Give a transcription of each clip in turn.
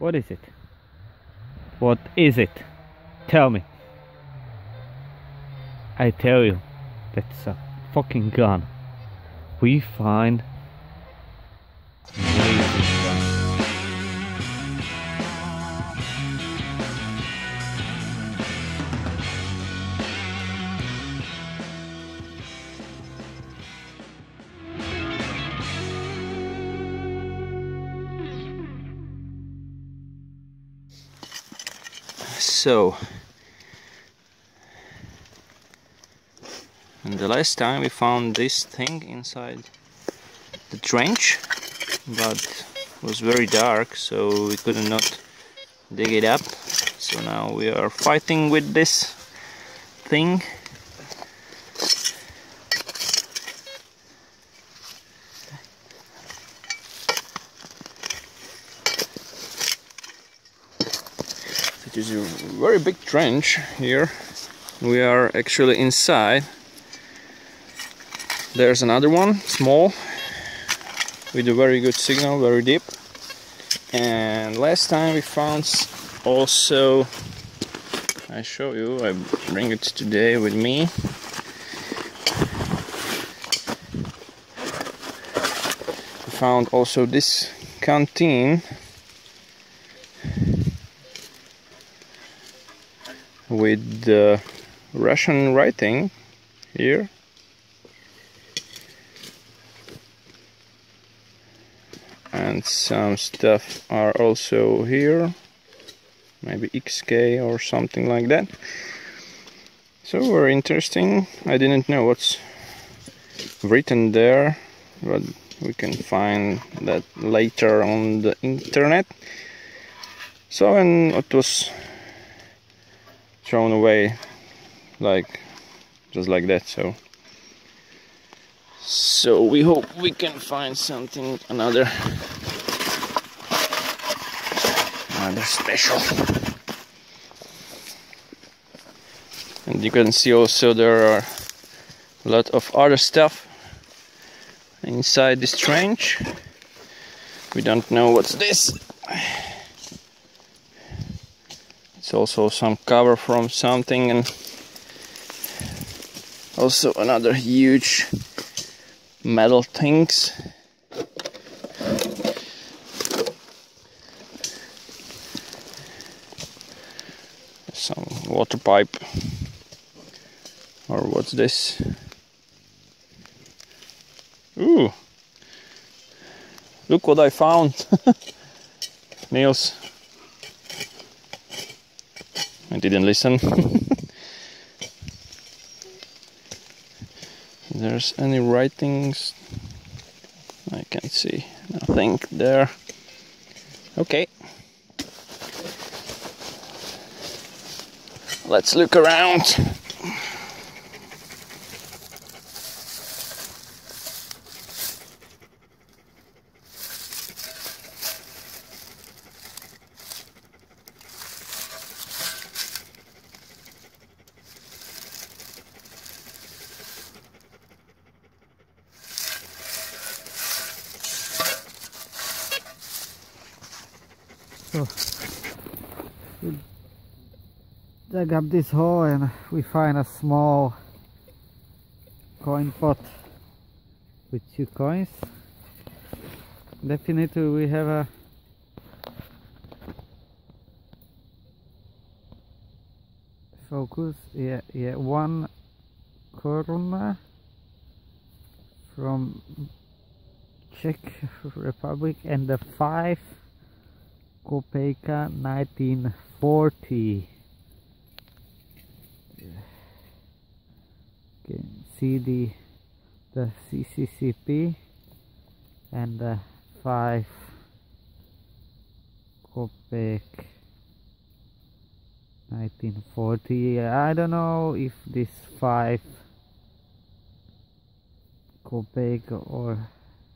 What is it? What is it? Tell me. I tell you, that's a fucking gun. We find amazing So, and the last time we found this thing inside the trench, but it was very dark, so we could not dig it up. So now we are fighting with this thing. It is a very big trench here. We are actually inside. There's another one, small, with a very good signal, very deep. And last time we found also, I show you, I bring it today with me. We found also this canteen with the Russian writing here. And some stuff are also here, maybe XK or something like that. So very interesting. I didn't know what's written there, but we can find that later on the internet. So and it was thrown away like just like that so. So we hope we can find something another another special. And you can see also there are a lot of other stuff inside this trench. We don't know what's this it's also some cover from something and also another huge metal things. Some water pipe. Or what's this? Ooh. Look what I found. Niels I didn't listen. There's any writings? I can't see nothing there. Okay. Let's look around. Dug up this hole and we find a small coin pot with two coins. Definitely we have a focus. Yeah yeah one koruna from Czech Republic and the five Kopeka 1940 can see the the CCCP and the five Kopek 1940 I don't know if this five Kopek or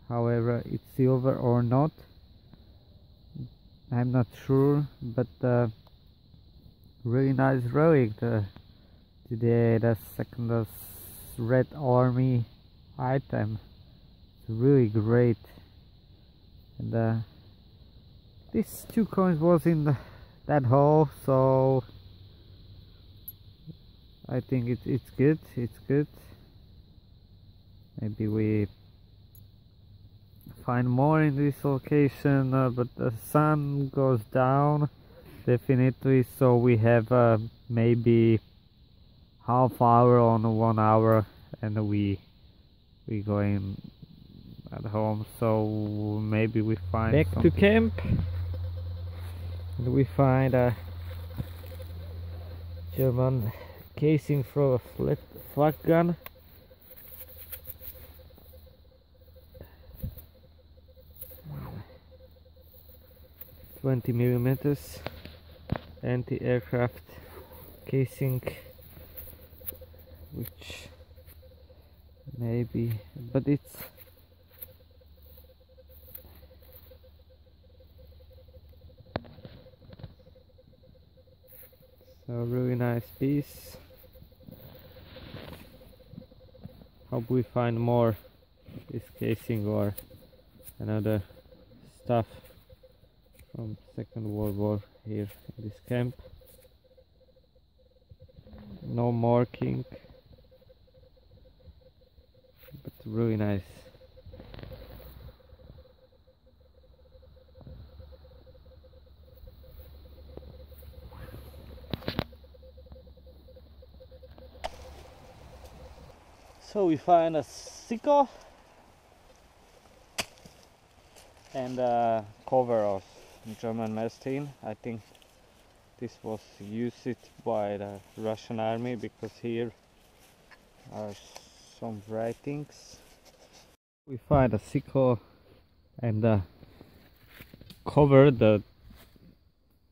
however it's silver or not I'm not sure but uh, really nice relic the today the second red army item it's really great and uh, This two coins was in the, that hole, so I think it's it's good. It's good. Maybe we find more in this location, uh, but the sun goes down definitely. So we have uh, maybe half hour on one hour, and we we going at home. So maybe we find back to camp. And we find a German casing for a flat flak gun. Twenty millimeters anti-aircraft casing, which maybe, but it's so really nice piece. Hope we find more this casing or another stuff from second world war here in this camp. No marking but really nice. So we find a sickle and a cover of German mess tin. I think this was used by the Russian army because here are some writings. We find a sickle and cover the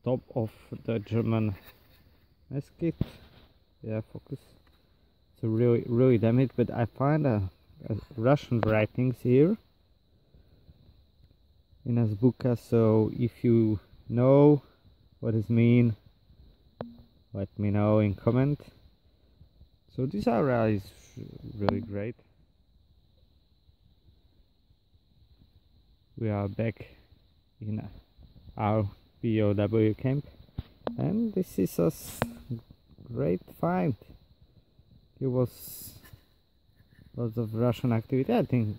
top of the German mess kit. Yeah, focus so really really damaged but I find a, a Russian writings here in Azbuka so if you know what it mean let me know in comment so this area is really great we are back in our POW camp and this is a great find it was lots of Russian activity. I think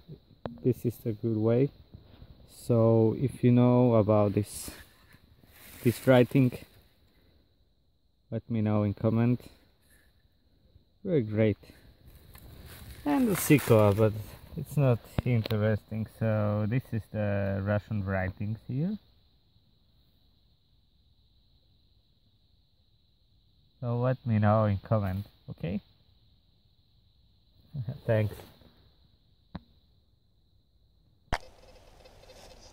this is a good way. So if you know about this this writing, let me know in comment. Very great. And the Sikora, but it's not interesting. So this is the Russian writings here. So let me know in comment, okay? Thanks.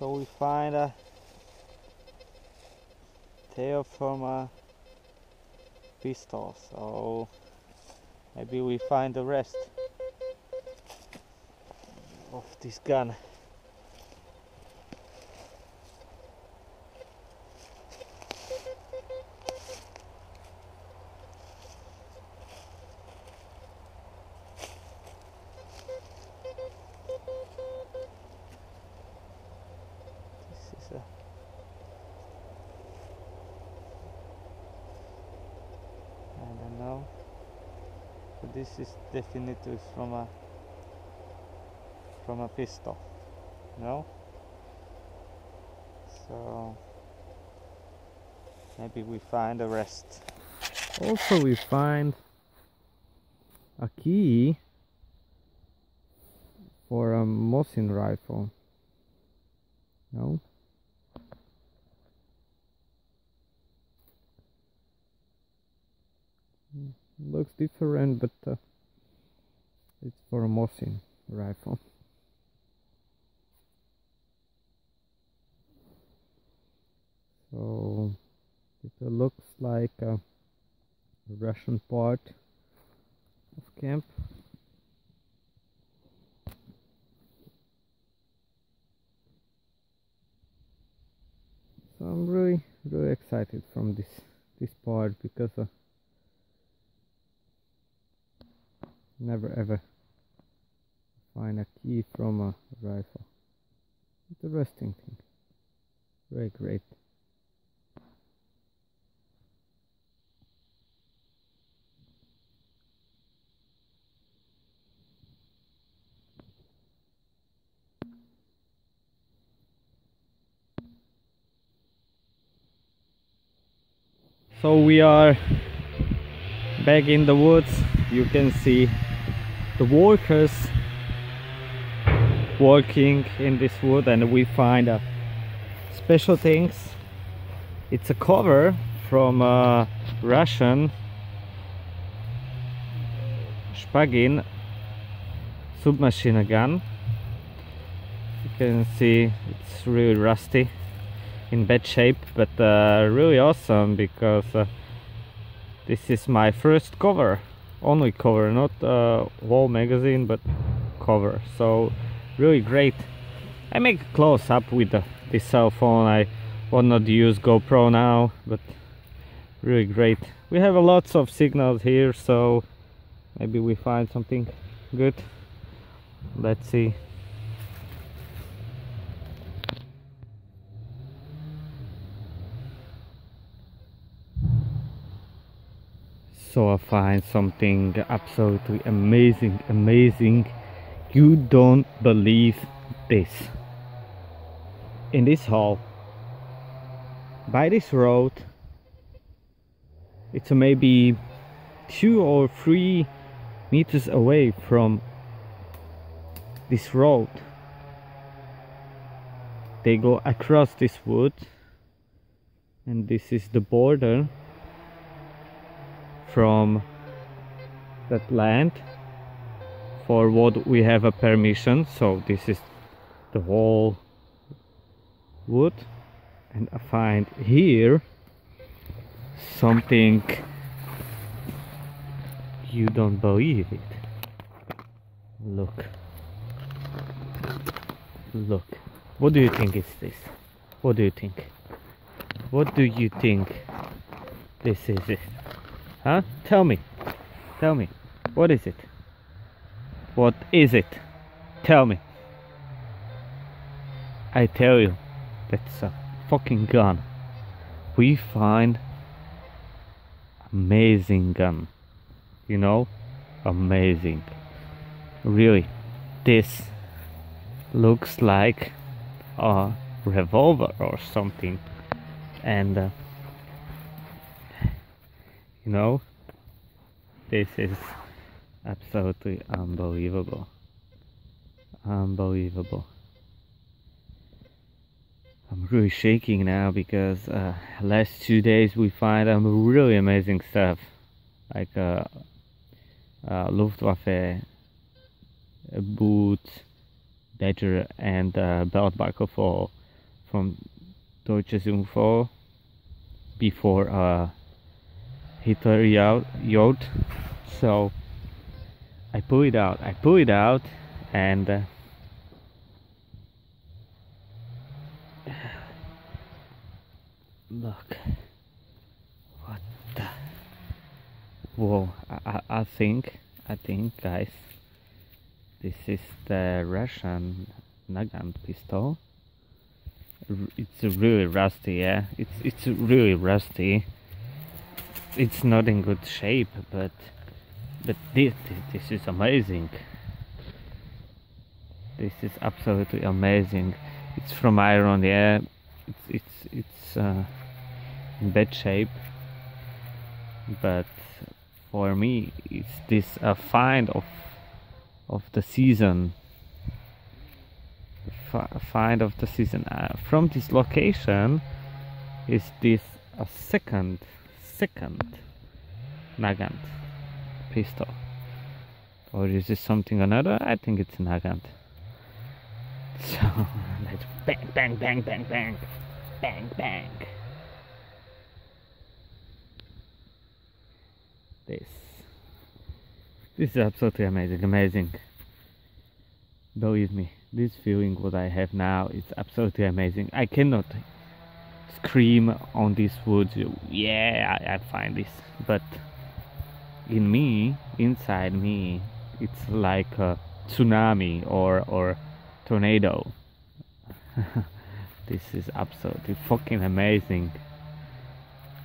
So we find a tail from a pistol, so maybe we find the rest of this gun. This is definitely from a from a pistol no so maybe we find the rest. Also we find a key for a Mosin rifle no looks different but uh, it's for a Mosin rifle. So it looks like a Russian part of camp. So I'm really really excited from this this part because uh, never ever find a key from a rifle. Interesting thing. Very great. So we are back in the woods. You can see the workers working in this wood and we find uh, special things. It's a cover from a Russian Shpagin submachine gun. You can see it's really rusty in bad shape but uh, really awesome because uh, this is my first cover only cover not uh, whole magazine but cover. So really great. I make close up with the, this cell phone. I will not use GoPro now but really great. We have a lots of signals here so maybe we find something good. Let's see so I find something absolutely amazing amazing. You don't believe this. In this hall by this road it's maybe two or three meters away from this road. They go across this wood and this is the border from that land for what we have a permission. So this is the whole wood. And I find here something you don't believe it. Look. Look. What do you think is this? What do you think? What do you think this is it Huh? Tell me. Tell me. What is it? What is it? Tell me. I tell you, that's a fucking gun. We find amazing gun. You know? Amazing. Really. This looks like a revolver or something. And uh, you know this is absolutely unbelievable. Unbelievable. I'm really shaking now because uh, last two days we find um, really amazing stuff. Like uh, uh, Luftwaffe boot badger and uh, belt buckle for from Deutsche Zündfuhr before uh, Hitler yacht so I pull it out I pull it out and uh, look. What the? Whoa I, I think I think guys this is the Russian Nagant pistol. It's really rusty yeah. It's it's really rusty it's not in good shape but but this, this is amazing. This is absolutely amazing. It's from iron yeah. It's it's it's uh, in bad shape. But for me it's this a find of of the season. F find of the season. Uh, from this location is this a second second Nagant pistol. Or is this something another? I think it's Nagant. So let's bang, bang, bang, bang, bang, bang, bang. This. This is absolutely amazing, amazing. Believe me, this feeling what I have now is absolutely amazing. I cannot scream on these woods. Yeah I, I find this. But in me inside me it's like a tsunami or or tornado. This is absolutely fucking amazing.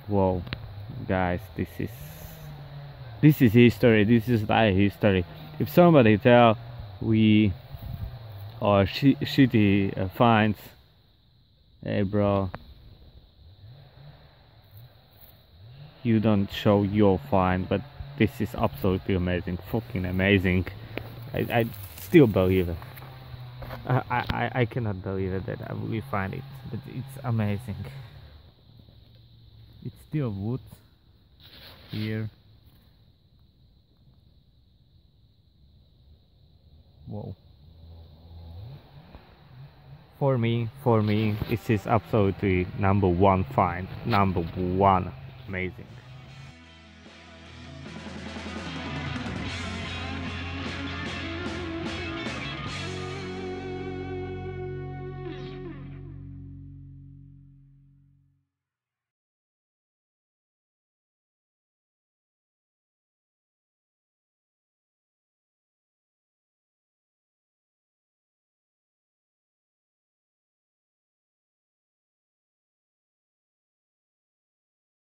Whoa guys this is this is history. This is my history. If somebody tell we or sh shitty uh, finds hey bro you don't show your find but this is absolutely amazing fucking amazing. I, I still believe it. I, I, I cannot believe it that I find it but it's amazing. It's still wood here. Whoa. For me for me this is absolutely number one find number one amazing